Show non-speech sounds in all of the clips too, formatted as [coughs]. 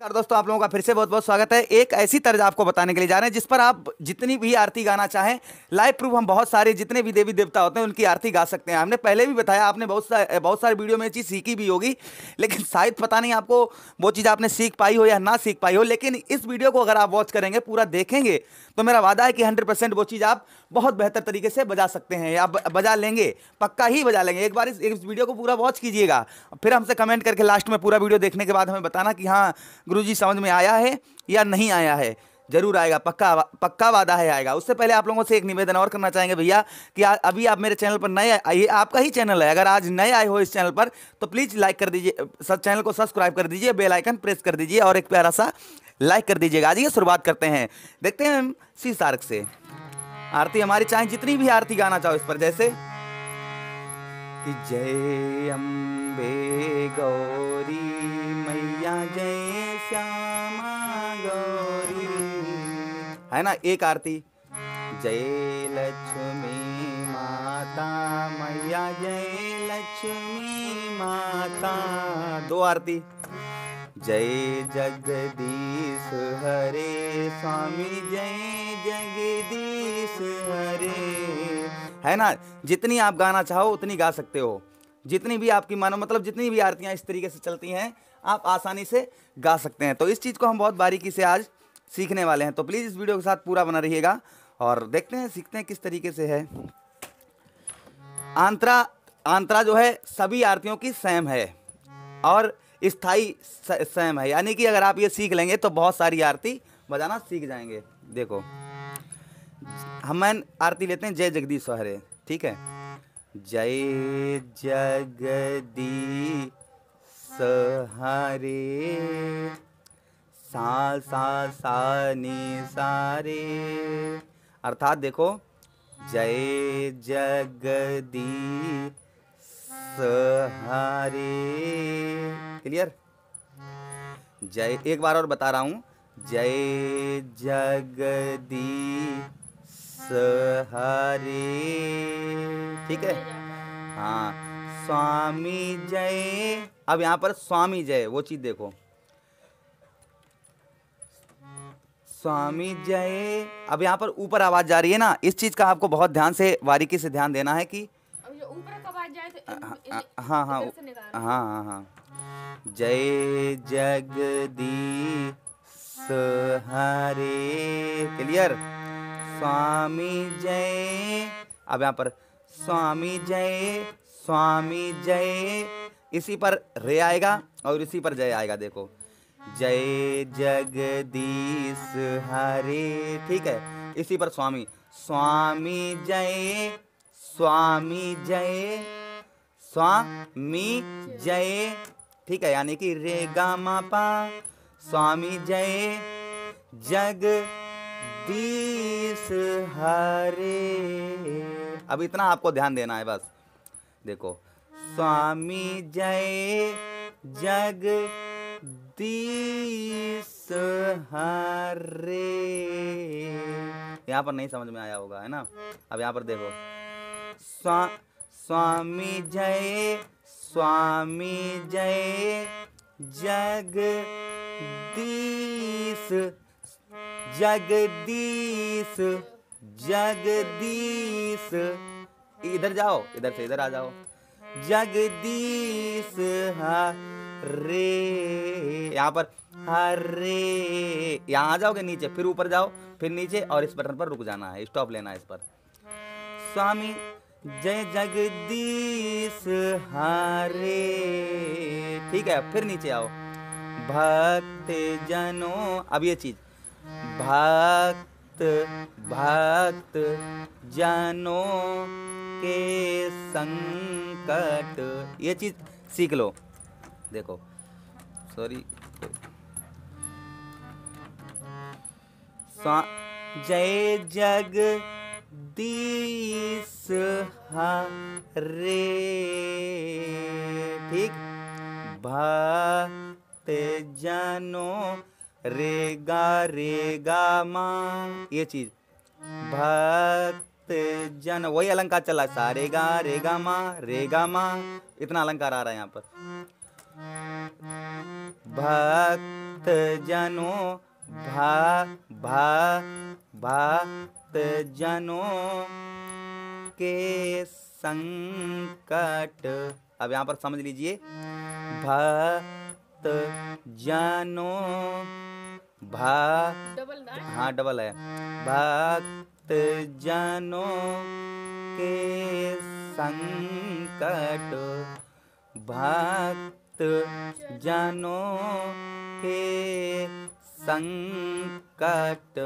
नमस्कार दोस्तों, आप लोगों का फिर से बहुत बहुत स्वागत है। एक ऐसी तर्ज आपको बताने के लिए जा रहे हैं, जिस पर आप जितनी भी आरती गाना चाहें लाइव प्रूफ हम बहुत सारे जितने भी देवी देवता होते हैं, उनकी आरती गा सकते हैं। हमने पहले भी बताया, आपने बहुत सारे बहुत सारे वीडियो में चीज़ सीखी भी होगी, लेकिन शायद पता नहीं आपको वो चीज़ आपने सीख पाई हो या ना सीख पाई हो, लेकिन इस वीडियो को अगर आप वॉच करेंगे, पूरा देखेंगे तो मेरा वादा है कि हंड्रेड वो चीज़ आप बहुत बेहतर तरीके से बजा सकते हैं। या बजा लेंगे, पक्का ही बजा लेंगे। एक बार इस वीडियो को पूरा वॉच कीजिएगा, फिर हमसे कमेंट करके लास्ट में पूरा वीडियो देखने के बाद हमें बताना कि हाँ गुरुजी समझ में आया है या नहीं आया है? ज़रूर आएगा पक्का पक्का वादा है आएगा। उससे पहले आप लोगों से एक निवेदन और करना चाहेंगे भैया कि आ, अभी आप मेरे चैनल पर नए आइए आपका ही चैनल है। अगर आज नए आए हो इस चैनल पर तो प्लीज़ लाइक कर दीजिए चैनल को सब्सक्राइब कर दीजिए बेल आइकन प्रेस कर दीजिए और एक प्यारा सा लाइक कर दीजिएगा। ये शुरुआत करते हैं। देखते हैं हम सी सार्क से। आरती हमारी चाहे जितनी भी आरती गाना चाहो इस पर जैसे जय अम्बे गौरी मैया जय श्यामा गौरी। है ना? एक आरती। जय लक्ष्मी माता, मैया जय लक्ष्मी माता। दो आरती। जय जगदीश हरे स्वामी, जय जगदीश हरे। है ना? जितनी आप गाना चाहो, उतनी गा सकते हो। जितनी भी आपकी मानो मतलब जितनी भी आरतियाँ इस तरीके से चलती हैं आप आसानी से गा सकते हैं। तो इस चीज़ को हम बहुत बारीकी से आज सीखने वाले हैं। तो प्लीज़ इस वीडियो के साथ पूरा बना रहिएगा और देखते हैं, सीखते हैं किस तरीके से है। आंतरा आंतरा जो है, सभी आरतियों की सेम है और स्थायी स्वयं है। यानी कि अगर आप ये सीख लेंगे तो बहुत सारी आरती बजाना सीख जाएँगे। देखो, हम आरती लेते हैं, जय जगदीश हरे ठीक है? जय जगदी सहरे। सा सा सा नी सारे। अर्थात देखो, जय जगदी सहारे। क्लियर जय, एक बार और बता रहा हूँ। जय जगदी सहारे। ठीक है? हाँ। स्वामी जय अब यहाँ पर स्वामी जय वो चीज़ देखो। स्वामी जय अब यहाँ पर ऊपर आवाज़ जा रही है ना इस चीज़ का आपको बहुत ध्यान से बारीकी से ध्यान देना है कि हाँ हाँ हाँ हाँ हाँ जय जगदी हरे क्लियर? स्वामी जय अब यहाँ पर स्वामी जय स्वामी जय इसी पर रे आएगा और इसी पर जय आएगा, देखो। जय जगदीश हरे, ठीक है? इसी पर स्वामी। स्वामी जय स्वामी जय स्वामी जय, ठीक है? यानी कि रे गा मा पा। स्वामी जय जग दीस हरे। अब इतना आपको ध्यान देना है, बस। देखो स्वामी जय जग दीस हरे। यहाँ पर नहीं समझ में आया होगा, है ना? अब यहाँ पर देखो। स्वा, स्वामी जय स्वामी जय जगदीश जगदीश जगदीश। इधर जाओ, इधर से इधर आ जाओ। जगदीश हरे। यहाँ पर हरे। यहाँ आ जाओगे नीचे, फिर ऊपर जाओ, फिर नीचे और इस बटन पर रुक जाना है, स्टॉप लेना है इस पर। स्वामी, जय जगदीश हरे। ठीक है, फिर नीचे आओ। भक्त जनों अब ये चीज़। भक्त भक्त जनों के संकट। ये चीज़ सीख लो। देखो। सॉरी जय जग दीस हरे। ठीक? भक्त जनो रेगा रेगा मा। ये चीज़। भक्त जन वही अलंकार चला सा रेगा रेगा मा रेगा मा। इतना अलंकार आ रहा है यहाँ पर। भक्त जनों, भा भा, भक्त जनों के संकट। अब यहाँ पर समझ लीजिए। भक्त जनों भा डबल हाँ डबल है। भक्त जनों के संकट भक्त जनों के संकट।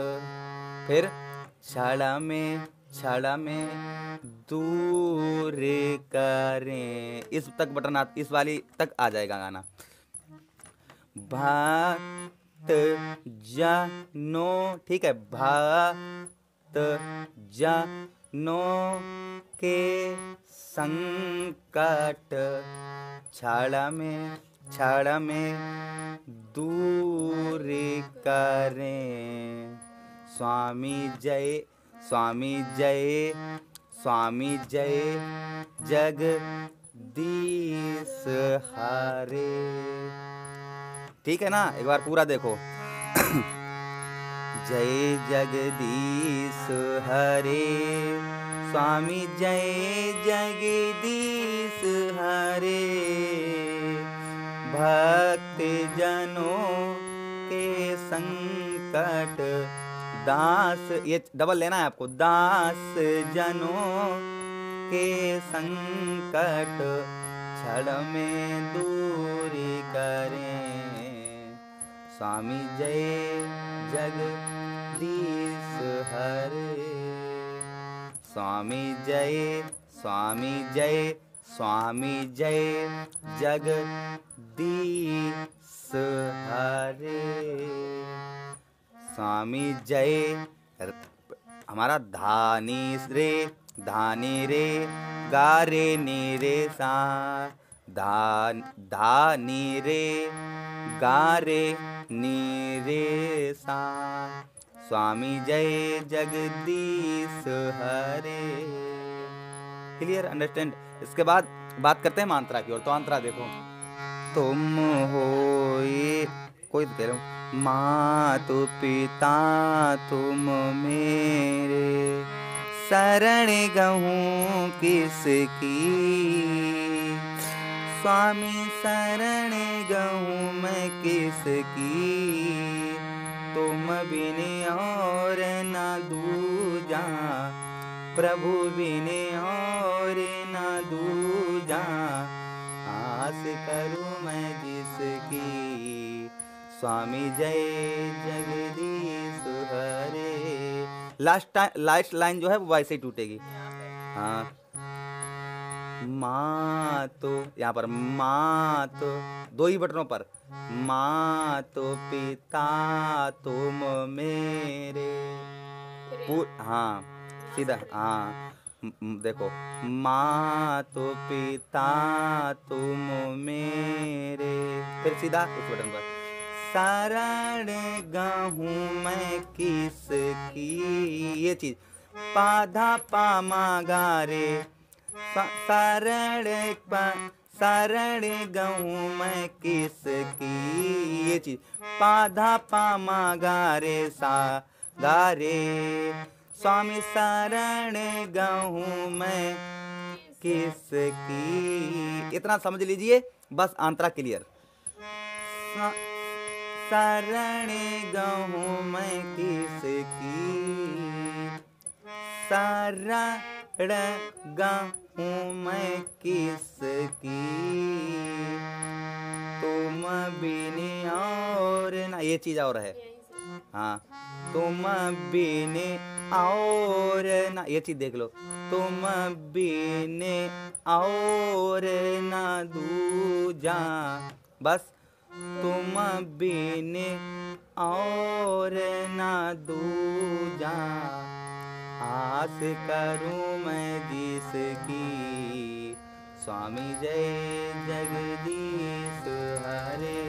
फिर क्षण में क्षण में दूर करें। इस तक बटन इस वाली तक आ जाएगा गाना। भक्त जनों, ठीक है भक्त जनों के संकट क्षण में क्षण में दूर करें। स्वामी जय स्वामी जय स्वामी जय, जगदीश हरे। ठीक है ना? एक बार पूरा देखो। [coughs] जय जगदीश हरे। स्वामी जय जगदीश हरे। भक्त जनों के संकट, दास, ये डबल लेना है आपको। दास जनों के संकट क्षण में दूर करें। स्वामी जय जगदीश हरे। स्वामी जय स्वामी जय स्वामी जय जगदीश हरे। स्वामी जय, हमारा धानी रे धानी रे गा रे नी रे सा। धान धानी रे गा रे नी सा। स्वामी जय जगदीश हरे। क्लियर अंडरस्टैंड इसके बाद बात करते हैं मांत्रा की ओर। तो अंतरा देखो। तुम हो ये। कोई तो कह रहा हूँ, मातु पिता तुम मेरे। शरण गहूँ किसकी? स्वामी शरण गहूँ मैं किसकी? तुम बिन और न दूजा। प्रभु बिन और न दूजा। आस करूँ मैं जिसकी। स्वामी जय जगदीश हरे। लास्ट लास्ट लाइन जो है वो वैसे ही टूटेगी। हाँ। माँ तो यहाँ पर माँ तो दो ही बटनों पर। माँ तो पिता, तुम मेरे। हाँ सीधा हाँ देखो। माँ तो पिता, तुम मेरे। फिर सीधा इस बटन पर। शरण गहूँ मैं किसकी? ये चीज़। पाधा पामा गारे शरण प- शरण गहूँ मैं किसकी? ये चीज़। पाधा पामा गारे सा गारे स्वामी शरण गहूँ मैं किसकी? इतना समझ लीजिए, बस आंतरा क्लियर। शरण गहूँ मैं किसकी? शरण गहूँ मैं किसकी? तुम बिन और ना, ये चीज़ और है। हाँ। तुम बिन और ना, ये चीज़ देख लो। तुम बिन और ना दूजा। बस। तुम बिन और ना दूजा। आस करूँ मैं जिसकी। स्वामी जय जगदीश हरे।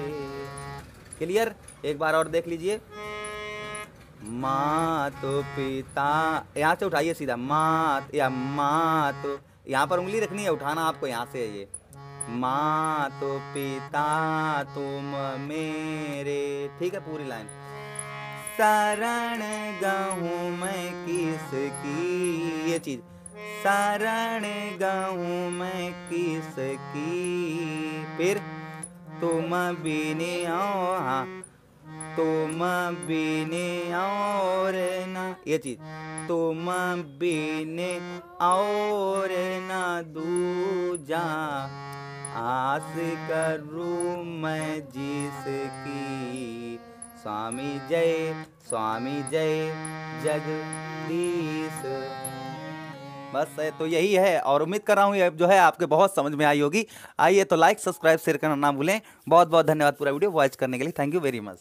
क्लियर एक बार और देख लीजिए। माँ तो पिता, यहाँ से उठाइए सीधा। मात या माँ तो यहाँ पर उंगली रखनी है, उठाना आपको यहाँ से ये। माँ तो पिता, तुम मेरे। ठीक है, पूरी लाइन। शरण गहूँ मैं किसकी? ये चीज़। शरण गहूँ मैं किसकी? फिर, तुम बिने हाँ। तुम बिने और ना, ये चीज़। तुम बिने और ना दूजा। आस करूँ मैं जिसकी। स्वामी जय स्वामी जय, जगदीश। बस तो यही है और उम्मीद कर रहा हूँ ये जो है आपके बहुत समझ में आई होगी। आइए तो लाइक सब्सक्राइब शेयर करना ना भूलें। बहुत बहुत धन्यवाद पूरा वीडियो वॉच करने के लिए। Thank you very much